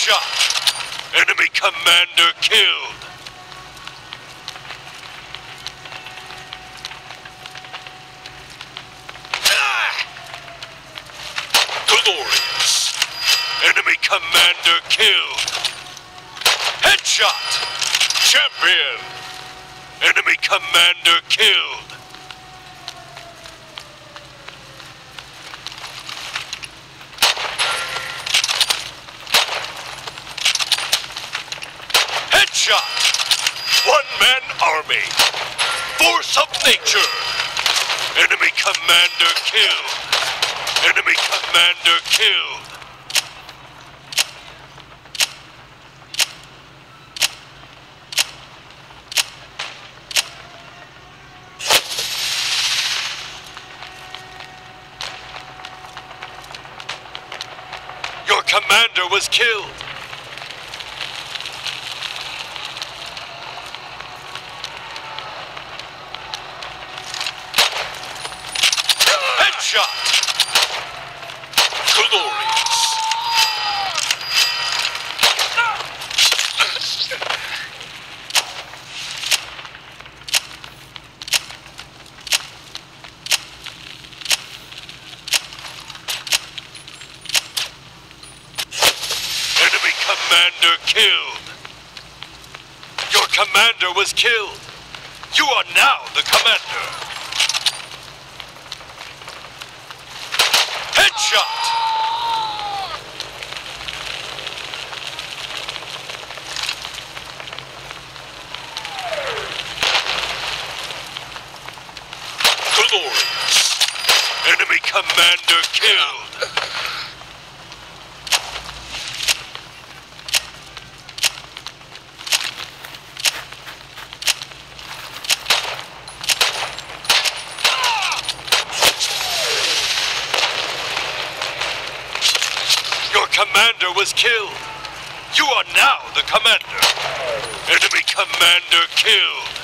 Headshot. Enemy commander killed. Glorious. Enemy commander killed. Headshot. Champion. Enemy commander killed. Headshot! One man army! Force of nature! Enemy commander killed! Enemy commander killed! Your commander was killed! Headshot! Glorious! Enemy commander killed! Your commander was killed! You are now the commander! Headshot! Glorious! Enemy commander killed! Your commander was killed. You are now the commander. Enemy commander killed.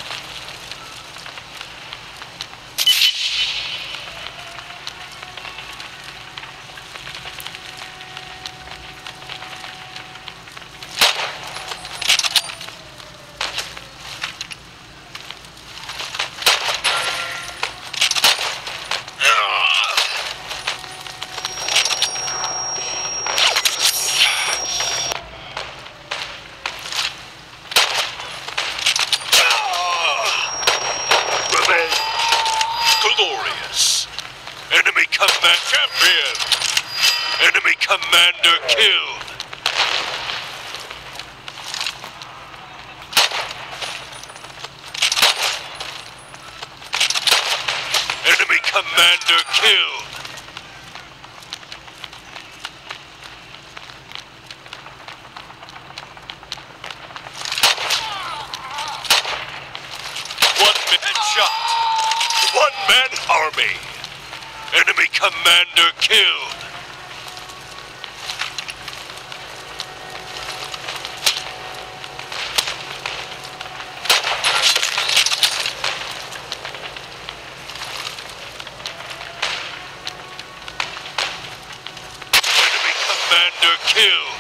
Revenge. Glorious. Champion. Enemy commander killed. Enemy commander killed. One man shot. One man army. Enemy commander killed. Enemy commander killed.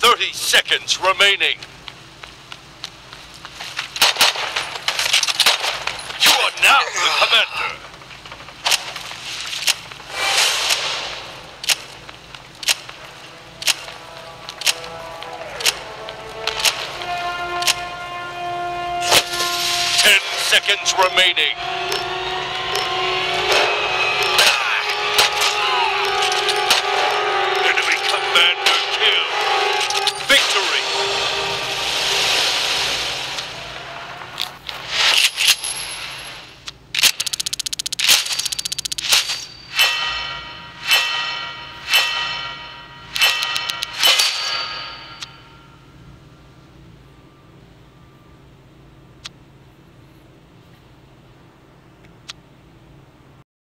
Thirty seconds remaining. You are now the Ten seconds remaining.